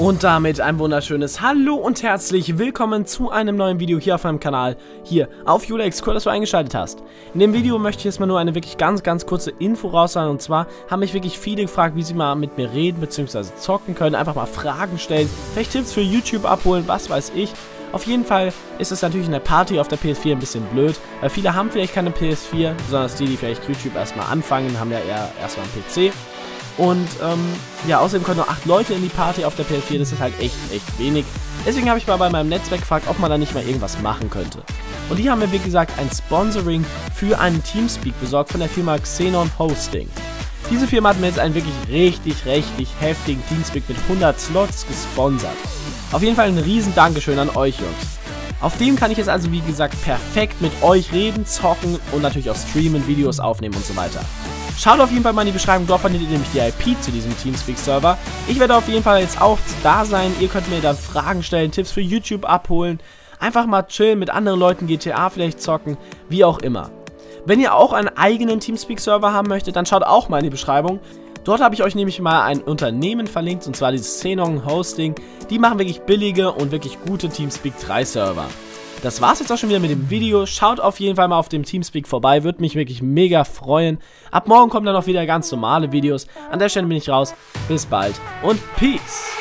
Und damit ein wunderschönes Hallo und herzlich willkommen zu einem neuen Video hier auf meinem Kanal, hier auf Julex. Cool, dass du eingeschaltet hast. In dem Video möchte ich jetzt mal nur eine wirklich ganz, ganz kurze Info raussagen. Und zwar haben mich wirklich viele gefragt, wie sie mal mit mir reden bzw. zocken können. Einfach mal Fragen stellen, vielleicht Tipps für YouTube abholen, was weiß ich. Auf jeden Fall ist es natürlich in der Party auf der PS4 ein bisschen blöd, weil viele haben vielleicht keine PS4, besonders die, die vielleicht YouTube erstmal anfangen, haben ja eher erstmal einen PC. Und ähm, ja, außerdem können nur 8 Leute in die Party auf der PS4, das ist halt echt, echt wenig. Deswegen habe ich mal bei meinem Netzwerk gefragt, ob man da nicht mal irgendwas machen könnte. Und die haben mir, wie gesagt, ein Sponsoring für einen Teamspeak besorgt von der Firma Xenon Hosting. Diese Firma hat mir jetzt einen wirklich richtig, richtig heftigen Teamspeak mit 100 Slots gesponsert. Auf jeden Fall ein riesen Dankeschön an euch, Jungs. Auf dem kann ich jetzt also, wie gesagt, perfekt mit euch reden, zocken und natürlich auch streamen, Videos aufnehmen und so weiter. Schaut auf jeden Fall mal in die Beschreibung, dort findet ihr nämlich die IP zu diesem Teamspeak-Server. Ich werde auf jeden Fall jetzt auch da sein. Ihr könnt mir dann Fragen stellen, Tipps für YouTube abholen. Einfach mal chillen, mit anderen Leuten GTA vielleicht zocken, wie auch immer. Wenn ihr auch einen eigenen Teamspeak-Server haben möchtet, dann schaut auch mal in die Beschreibung. Dort habe ich euch nämlich mal ein Unternehmen verlinkt, und zwar dieses Xenon Hosting. Die machen wirklich billige und wirklich gute Teamspeak 3 Server. Das war's jetzt auch schon wieder mit dem Video. Schaut auf jeden Fall mal auf dem Teamspeak vorbei, würde mich wirklich mega freuen. Ab morgen kommen dann auch wieder ganz normale Videos. An der Stelle bin ich raus. Bis bald und Peace!